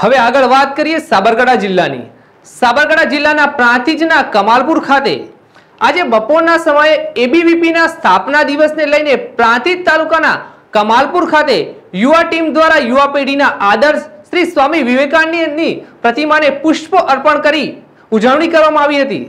હવે આગળ વાત કરીએ સાબરકાંઠા જિલ્લાની. સાબરકાંઠા જિલ્લાના પ્રાંતિજના કમાલપુર ખાતે આજે બપોરના સમયે એબીવીપીના સ્થાપના દિવસને લઈને પ્રાંતિજ તાલુકાના કમાલપુર ખાતે યુવા ટીમ દ્વારા યુવા પેઢીના આદર્શ શ્રી સ્વામી વિવેકાનંદની પ્રતિમાને પુષ્પ અર્પણ કરી ઉજવણી કરવામાં આવી હતી.